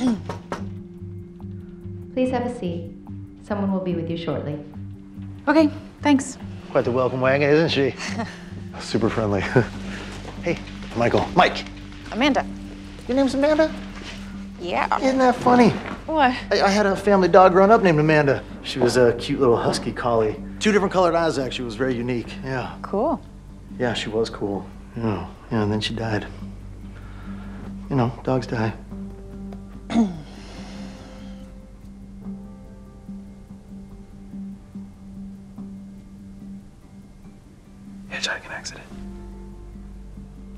Please have a seat. Someone will be with you shortly. Okay, thanks. Quite the welcome wagon, isn't she? Super friendly. hey, Michael. Mike. Amanda. Your name's Amanda? Yeah. Isn't that funny? What? I, I had a family dog growing up named Amanda. She was a cute little husky collie. Two different colored eyes, actually. It was very unique. Yeah. Cool. Yeah, she was cool. Yeah. Yeah, and then she died. You know, dogs die. Hitchhiking accident.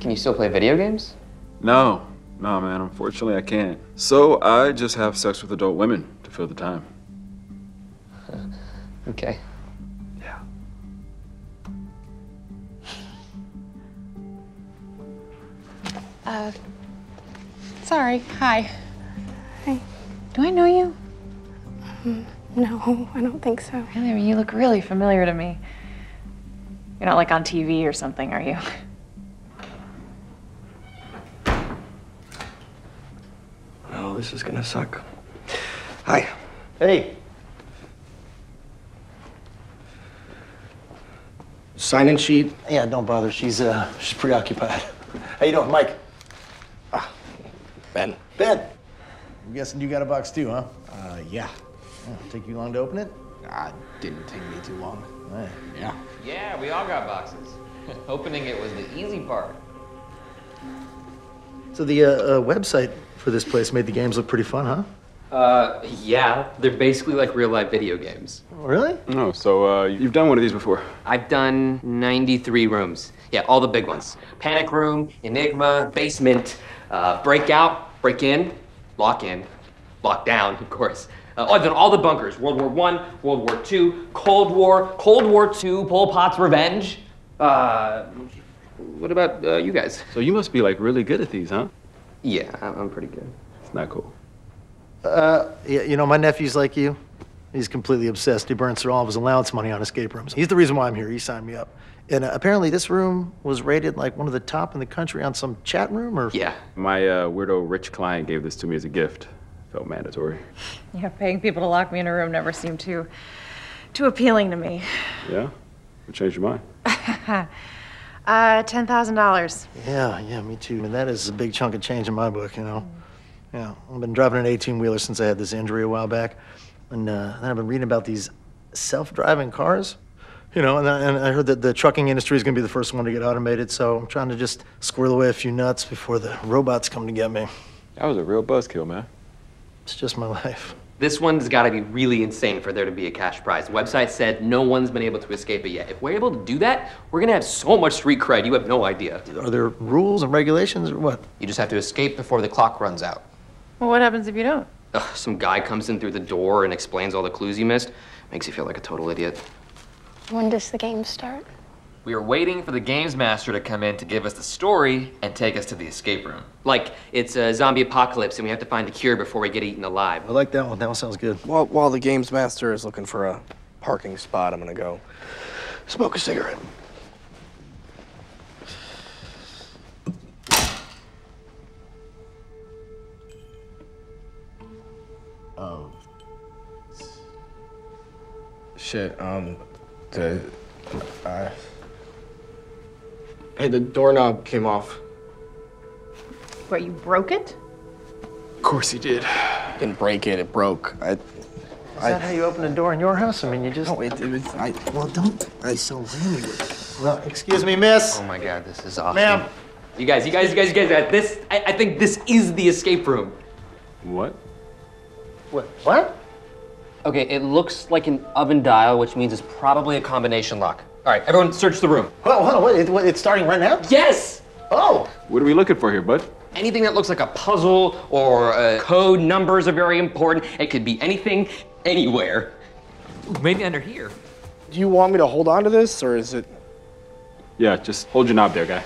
Can you still play video games? No, no, man. Unfortunately, I can't. So I just have sex with adult women to fill the time. Okay. Yeah. Uh, sorry. Hi. Hi. Do I know you? No, I don't think so. Really? I mean, you look really familiar to me. You're not like on TV or something, are you? Oh, this is gonna suck. Hi. Hey. Sign-in sheet. Yeah, don't bother. She's uh she's preoccupied. How you doing, Mike? Ben. Ben. I'm guessing you got a box too, huh? Uh, yeah. Yeah, take you long to open it? Uh, didn't take me too long. Hey. Yeah. Yeah, we all got boxes. Opening it was the easy part. So the uh, uh, website for this place made the games look pretty fun, huh? Uh, yeah, they're basically like real life video games. Really? No, so uh, you've done one of these before? I've done 93 rooms. Yeah, all the big ones. Panic Room, Enigma, Basement, uh, Breakout, Break In, Lock In, Lock Down, of course. Uh, oh, I've done all the bunkers. World War One, World War Two, Cold War, Cold War Two, Pol Pot's Revenge. Uh, what about uh, you guys? So you must be like really good at these, huh? Yeah, I'm I'm pretty good. It's not cool. Uh, yeah, you know, my nephew's like you. He's completely obsessed. He burns through all of his allowance money on escape rooms. He's the reason why I'm here. He signed me up. And uh, apparently, this room was rated like one of the top in the country on some chat room, or Yeah. My uh, weirdo rich client gave this to me as a gift. Felt mandatory. Yeah, paying people to lock me in a room never seemed too, too appealing to me. Yeah? What changed your mind? Uh, ten thousand dollars. Yeah, yeah, me too. And that is a big chunk of change in my book, you know. Yeah, I've been driving an 18 wheeler since I had this injury a while back, and uh, then I've been reading about these self-driving cars. You know, and I, and I heard that the trucking industry is going to be the first one to get automated. So I'm trying to just squirrel away a few nuts before the robots come to get me. That was a real buzzkill, man. It's just my life. This one's got to be really insane for there to be a cash prize. The website said no one's been able to escape it yet. If we're able to do that, we're gonna have so much street cred. You have no idea. Are there rules and regulations or what? You just have to escape before the clock runs out. Well, what happens if you don't? Ugh, some guy comes in through the door and explains all the clues you missed. Makes you feel like a total idiot. When does the game start? We are waiting for the games master to come in to give us the story and take us to the escape room. Like it's a zombie apocalypse and we have to find a cure before we get eaten alive. I like that one. That one sounds good. While, while the games master is looking for a parking spot, I'm gonna go smoke a cigarette. Oh. Shit, um, the, uh, hey, the doorknob came off. What, you broke it? Of course he did. Didn't break it, it broke. I, Is that how you open a door in your house? I mean, you just. no, it, it I, Well, don't I so whammy with. Well, excuse me, miss. Oh my god, this is awesome. Ma'am. You guys, you guys, you guys, you guys, uh, this, I, I think this is the escape room. What? What? What? Okay, it looks like an oven dial, which means it's probably a combination lock. All right, everyone search the room. Hold on, what, it, what, it's starting right now? Yes! Oh! What are we looking for here, bud? Anything that looks like a puzzle or a code, numbers are very important. It could be anything, anywhere. Ooh, maybe under here. do you want me to hold on to this, or is it? Yeah, just hold your knob there, guy.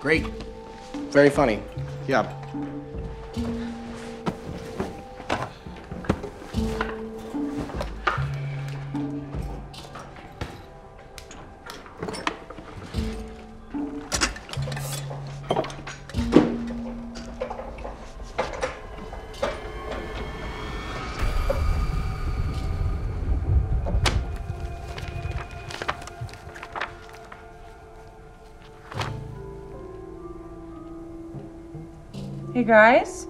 Great. Very funny. Yeah. Guys.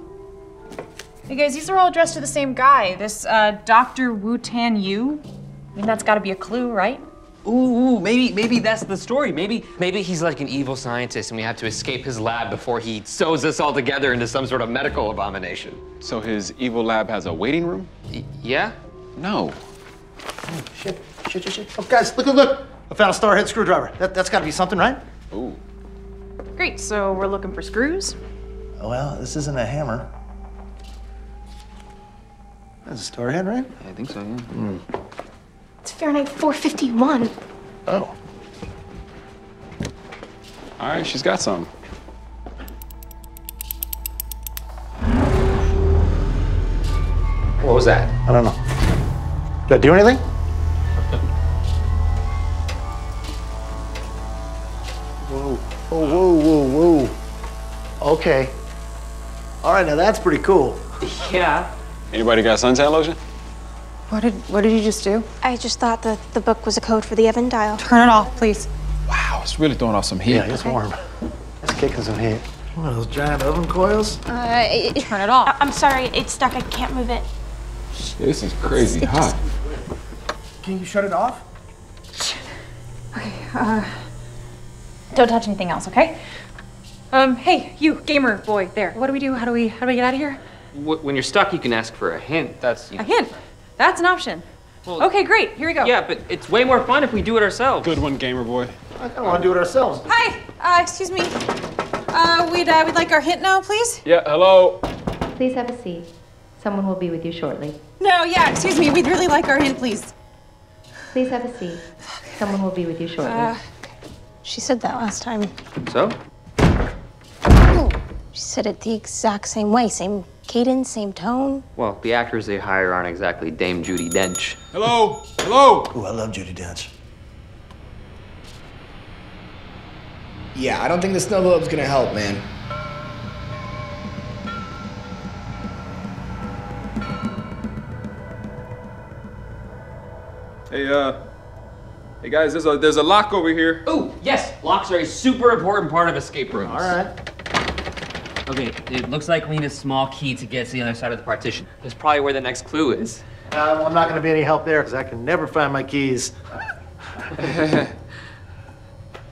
Hey guys, these are all addressed to the same guy. This uh, Dr. Wu Tan Yu. I mean, that's got to be a clue, right? Ooh, ooh, maybe maybe that's the story. Maybe maybe he's like an evil scientist and we have to escape his lab before he sews us all together into some sort of medical abomination. So his evil lab has a waiting room? Y- yeah? No. Oh, shit, shit, shit, shit. Oh, guys, look, look, look. I found a starhead screwdriver. That, that's got to be something, right? Ooh. Great. So we're looking for screws. Well, this isn't a hammer. That's a starhead, right? I think so, yeah. Hmm. It's Fahrenheit 451. Oh. All right, she's got some. What was that? I don't know. Did I do anything? Whoa, whoa, whoa, whoa, whoa. Okay. All right, now that's pretty cool. Yeah. Anybody got suntan lotion? What did What did you just do? I just thought that the book was a code for the Evan dial. Turn it off, please. Wow, it's really throwing off some heat. Yeah, it's warm. It's kicking some heat. One of those giant oven coils? Uh, it- Turn it off. I'm sorry, it's stuck. I can't move it. This is crazy hot. Can you shut it off? Okay. Uh, don't touch anything else, okay? Um, hey, you gamer boy there. What do we do? How do we How do we get out of here? Wh- When you're stuck, you can ask for a hint. That's you A hint. That's an option. Well- okay, great. Here we go. Yeah, but it's way more fun if we do it ourselves. Good one, gamer boy. I kind of want to do it ourselves. Hi, uh, excuse me. Uh, we'd, uh, we'd like our hint now, please. Yeah, hello. Please have a seat. Someone will be with you shortly. No, yeah, excuse me. We'd really like our hint, please. Please have a seat. Someone will be with you shortly. Uh, She said that last time. So? She said it the exact same way. Same cadence, same tone. Well, the actors they hire aren't exactly Dame Judi Dench. Hello. Hello. Ooh, I love Judi Dench. Yeah, I don't think the snow globe's gonna help, man. Hey, uh, hey guys, there's a there's a lock over here. Oh, yes, locks are a super important part of escape rooms. All right. Okay, it looks like we need a small key to get to the other side of the partition. That's probably where the next clue is. Um, I'm not going to be any help there because I can never find my keys.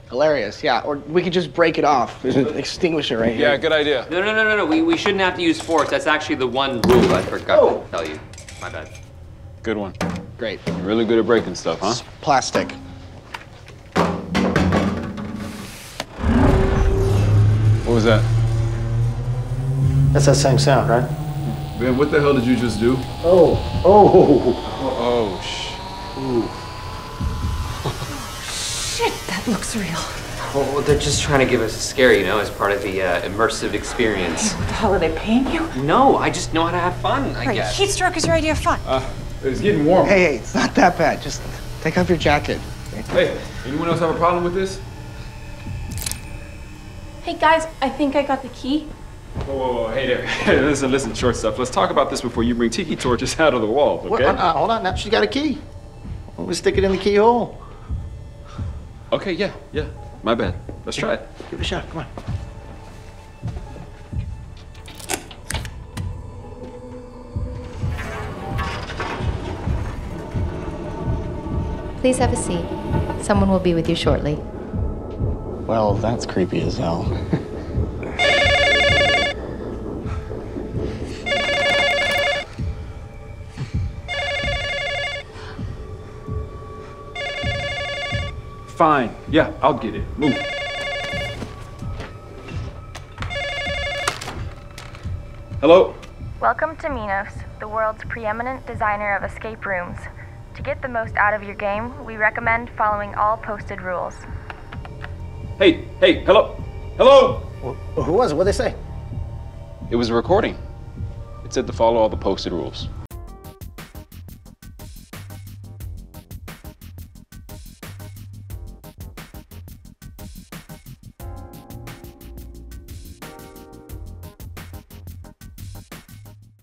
Hilarious, yeah. Or we could just break it off. There's an extinguisher right here. Yeah, good idea. No, no, no, no, no. We, we shouldn't have to use force. That's actually the one rule I forgot Oh. to tell you. My bad. Good one. Great. You're really good at breaking stuff, huh? Plastic. What was that? That's that same sound, right? Ben, what the hell did you just do? Oh, oh. Oh, sh. Shit, that looks real. Well, they're just trying to give us a scare, you know, as part of the uh, immersive experience. What the hell are they paying you? No, I just know how to have fun, I Right, guess. heat stroke is your idea of fun. It's getting warm. Hey, hey, it's not that bad. Just take off your jacket. Hey, anyone else have a problem with this? Hey guys, I think I got the key. Whoa, whoa, whoa, hey there. Listen, listen, short stuff. Let's talk about this before you bring tiki torches out of the wall, okay? Uh, uh, hold on, now she's got a key. Well, we stick it in the keyhole. Okay, yeah, yeah. My bad. Let's try it. Give it a shot, come on. Please have a seat. Someone will be with you shortly. Well, that's creepy as hell. Fine. Yeah, I'll get it. Move. Hello? Welcome to Minos, the world's preeminent designer of escape rooms. To get the most out of your game, we recommend following all posted rules. Hey, hey, hello? Hello? Well, who was it? What'd they say? It was a recording. It said to follow all the posted rules.